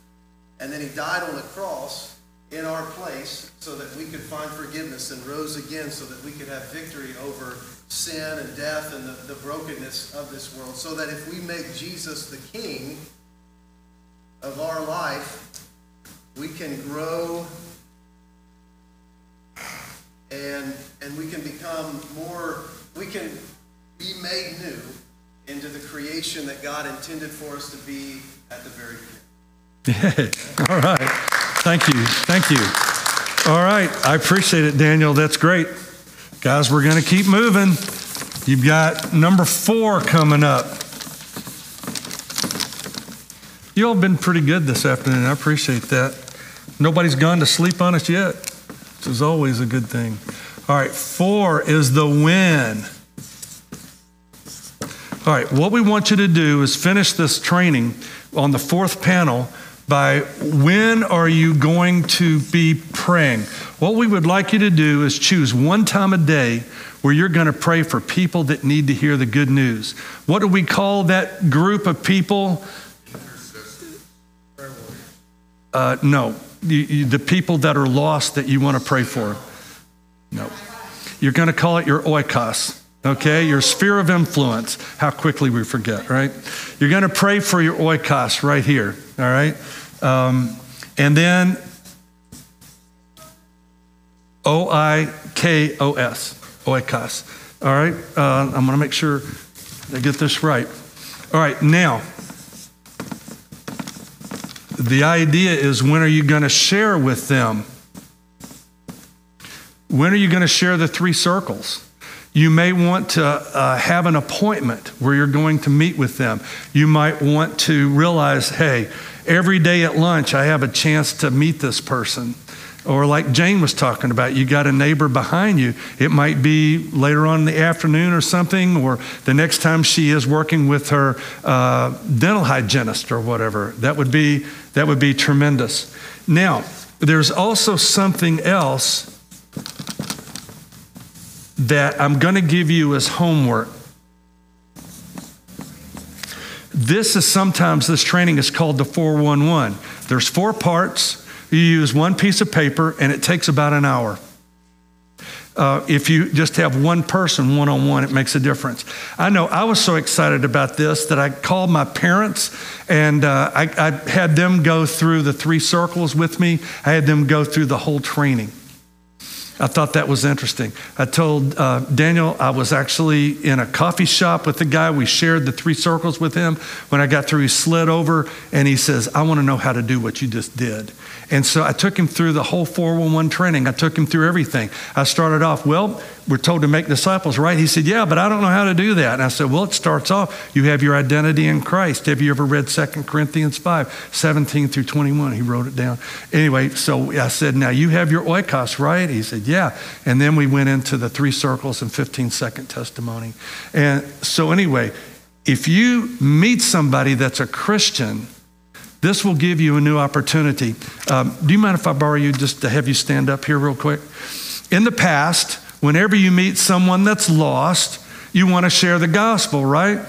And then he died on the cross in our place so that we could find forgiveness and rose again so that we could have victory over sin and death and the, the brokenness of this world. So that if we make Jesus the king of our life, we can grow and and we can become more we can be made new into the creation that God intended for us to be at the very beginning. *laughs* All right. Thank you. Thank you. All right. I appreciate it, Daniel. That's great. Guys, we're going to keep moving. You've got number four coming up. You all been pretty good this afternoon. I appreciate that. Nobody's gone to sleep on us yet, which is always a good thing. All right. Four is the win. All right, what we want you to do is finish this training on the fourth panel by when are you going to be praying? What we would like you to do is choose one time a day where you're going to pray for people that need to hear the good news. What do we call that group of people? Uh, no, you, you, the people that are lost that you want to pray for. No. You're going to call it your oikos, okay? Your sphere of influence. How quickly we forget, right? You're going to pray for your oikos right here, all right? Um, and then O I K O S, oikos. All right? Uh, I'm going to make sure I get this right. All right, now, the idea is when are you going to share with them? When are you going to share the three circles? You may want to uh, have an appointment where you're going to meet with them. You might want to realize, hey, every day at lunch I have a chance to meet this person. Or, like Jane was talking about, you got a neighbor behind you. It might be later on in the afternoon or something, or the next time she is working with her uh, dental hygienist or whatever. That would be that would be tremendous. Now, there's also something else that I'm going to give you as homework. This is sometimes, this training is called the 411. There's four parts. You use one piece of paper, and it takes about an hour. Uh, if you just have one person one on one, it makes a difference. I know I was so excited about this that I called my parents and uh, I, I had them go through the three circles with me. I had them go through the whole training. I thought that was interesting. I told uh, Daniel I was actually in a coffee shop with the guy. We shared the three circles with him. When I got through, he slid over and he says, I want to know how to do what you just did. And so I took him through the whole 411 training. I took him through everything. I started off, well, we're told to make disciples, right? He said, yeah, but I don't know how to do that. And I said, well, it starts off, you have your identity in Christ. Have you ever read 2 Corinthians 5, 17 through 21? He wrote it down. Anyway, so I said, now you have your oikos, right? He said, yeah. And then we went into the three circles and 15 second testimony. And so anyway, if you meet somebody that's a Christian, this will give you a new opportunity. Um, do you mind if I borrow you just to have you stand up here real quick? In the past, whenever you meet someone that's lost, you want to share the gospel, right?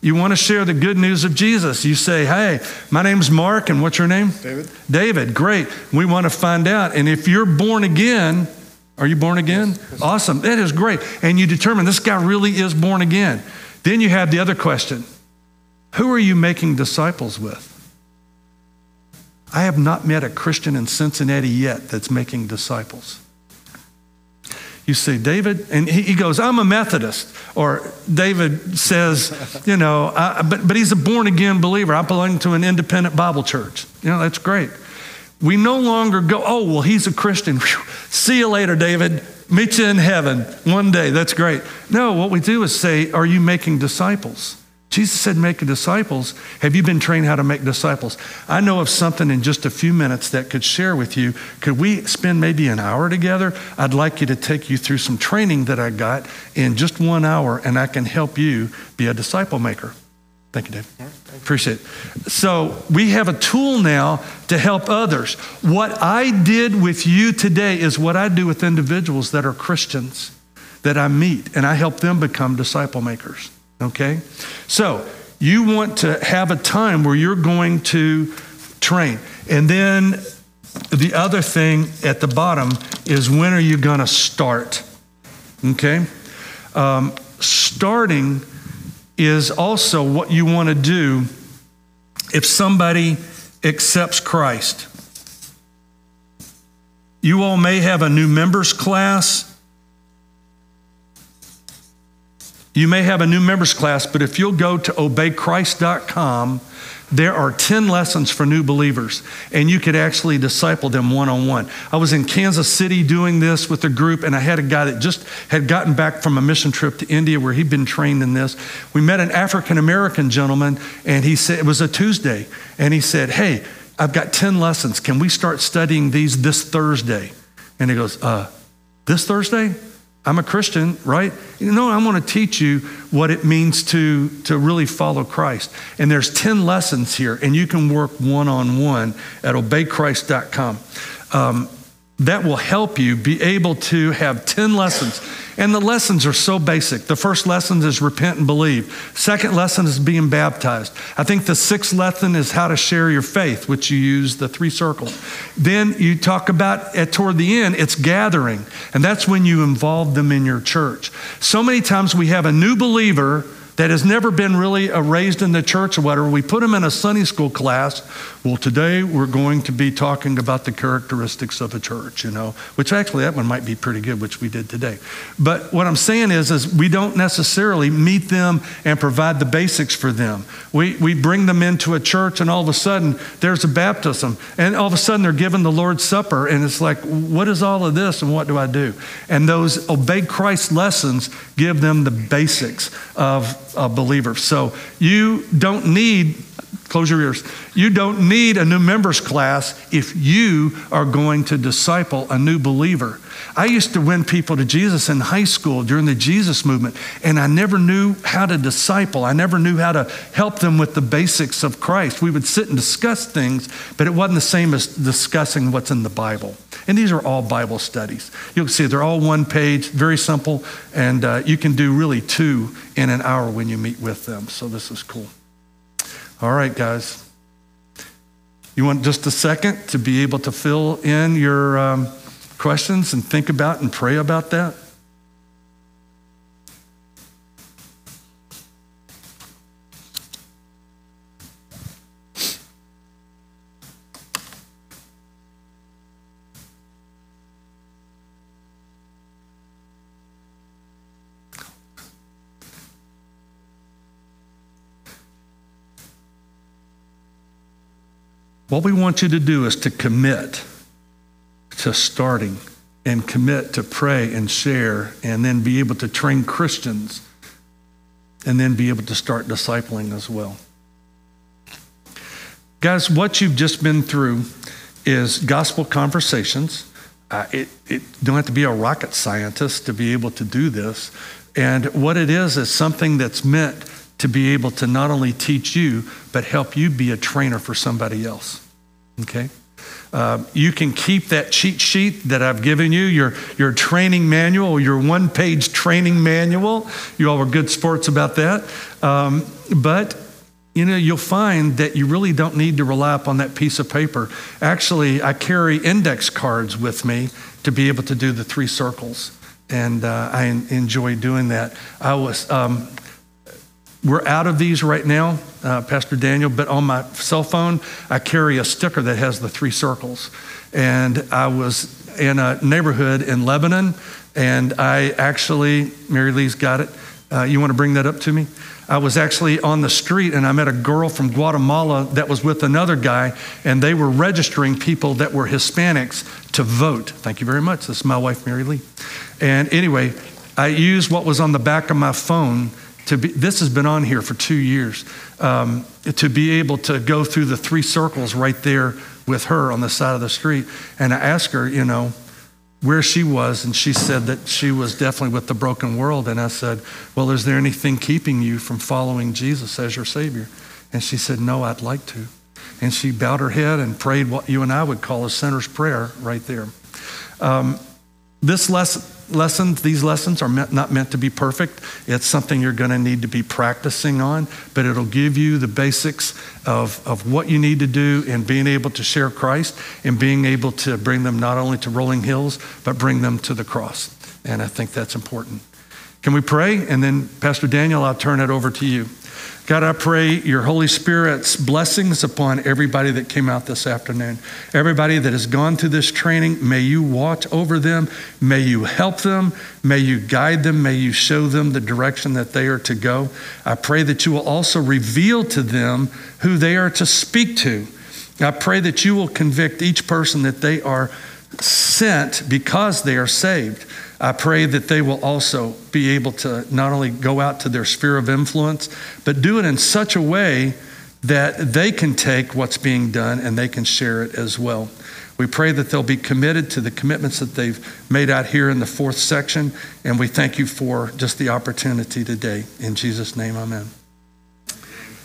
You want to share the good news of Jesus. You say, Hey, my name's Mark, and what's your name? David? David, great. We want to find out. And if you're born again, are you born again? Awesome. That is great. And you determine this guy really is born again. Then you have the other question Who are you making disciples with? I have not met a Christian in Cincinnati yet that's making disciples. You see David, and he he goes, I'm a Methodist. Or David says, you know, I, but, but he's a born again believer. I belong to an independent Bible church. You know, that's great. We no longer go, oh, well, he's a Christian. Phew. See you later, David. Meet you in heaven one day. That's great. No, what we do is say, are you making disciples? Jesus said, make disciples. Have you been trained how to make disciples? I know of something in just a few minutes that could share with you. Could we spend maybe an hour together? I'd like you to take you through some training that I got in just one hour, and I can help you be a disciple maker. Thank you, Dave. Appreciate it. So we have a tool now to help others. What I did with you today is what I do with individuals that are Christians that I meet, and I help them become disciple makers. Okay? So you want to have a time where you're going to train. And then the other thing at the bottom is when are you going to start? Okay? Um, starting is also what you want to do if somebody accepts Christ. You all may have a new members class. You may have a new members class, but if you'll go to obeychrist.com, there are 10 lessons for new believers, and you could actually disciple them one on one. I was in Kansas City doing this with a group, and I had a guy that just had gotten back from a mission trip to India where he'd been trained in this. We met an African American gentleman, and he said, it was a Tuesday, and he said, Hey, I've got 10 lessons. Can we start studying these this Thursday? And he goes, uh, This Thursday? I'm a Christian, right? You know, I want to teach you what it means to, to really follow Christ. And there's 10 lessons here, and you can work one on one at obeychrist.com. Um, that will help you be able to have 10 lessons. And the lessons are so basic. The first lesson is repent and believe. Second lesson is being baptized. I think the sixth lesson is how to share your faith, which you use the three circles. Then you talk about at toward the end, it's gathering. And that's when you involve them in your church. So many times we have a new believer that has never been really uh, raised in the church or whatever. We put them in a Sunday school class. Well, today we're going to be talking about the characteristics of a church, you know, which actually that one might be pretty good, which we did today. But what I'm saying is, is we don't necessarily meet them and provide the basics for them. We, we bring them into a church and all of a sudden there's a baptism and all of a sudden they're given the Lord's Supper and it's like, what is all of this and what do I do? And those obey Christ lessons give them the basics of a believer. So you don't need, close your ears, you don't need a new members class if you are going to disciple a new believer. I used to win people to Jesus in high school during the Jesus movement, and I never knew how to disciple. I never knew how to help them with the basics of Christ. We would sit and discuss things, but it wasn't the same as discussing what's in the Bible. And these are all Bible studies. You'll see they're all one page, very simple, and uh, you can do really two in an hour when you meet with them. So this is cool. All right, guys. You want just a second to be able to fill in your um, questions and think about and pray about that? What we want you to do is to commit to starting and commit to pray and share and then be able to train Christians and then be able to start discipling as well. Guys, what you've just been through is gospel conversations. Uh, it, it don't have to be a rocket scientist to be able to do this. And what it is is something that's meant to be able to not only teach you, but help you be a trainer for somebody else. Okay? Uh, you can keep that cheat sheet that I've given you, your, your training manual, your one page training manual. You all were good sports about that. Um, but you know, you'll find that you really don't need to rely upon that piece of paper. Actually, I carry index cards with me to be able to do the three circles, and uh, I enjoy doing that. I was. Um, we're out of these right now, uh, Pastor Daniel, but on my cell phone, I carry a sticker that has the three circles. And I was in a neighborhood in Lebanon, and I actually, Mary Lee's got it. Uh, you want to bring that up to me? I was actually on the street and I met a girl from Guatemala that was with another guy, and they were registering people that were Hispanics to vote. Thank you very much. This is my wife, Mary Lee. And anyway, I used what was on the back of my phone to be, this has been on here for two years, um, to be able to go through the three circles right there with her on the side of the street. And I asked her, you know, where she was, and she said that she was definitely with the broken world. And I said, Well, is there anything keeping you from following Jesus as your Savior? And she said, No, I'd like to. And she bowed her head and prayed what you and I would call a sinner's prayer right there. Um, this lesson, lessons, these lessons are meant, not meant to be perfect. It's something you're going to need to be practicing on, but it'll give you the basics of, of what you need to do in being able to share Christ and being able to bring them not only to Rolling Hills, but bring them to the cross. And I think that's important. Can we pray? And then, Pastor Daniel, I'll turn it over to you. God, I pray your Holy Spirit's blessings upon everybody that came out this afternoon. Everybody that has gone through this training, may you watch over them. May you help them. May you guide them. May you show them the direction that they are to go. I pray that you will also reveal to them who they are to speak to. I pray that you will convict each person that they are sent because they are saved. I pray that they will also be able to not only go out to their sphere of influence, but do it in such a way that they can take what's being done and they can share it as well. We pray that they'll be committed to the commitments that they've made out here in the fourth section, and we thank you for just the opportunity today. In Jesus' name, amen.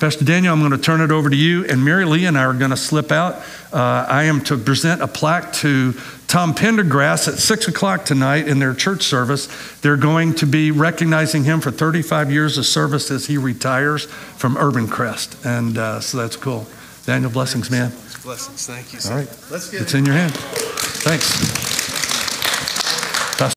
Pastor Daniel, I'm going to turn it over to you, and Mary Lee and I are going to slip out. Uh, I am to present a plaque to Tom Pendergrass at 6 o'clock tonight in their church service. They're going to be recognizing him for 35 years of service as he retires from Urbancrest. And uh, so that's cool. Daniel, blessings, man. Blessings, thank you. All right. Let's get It's in your hand. Thanks.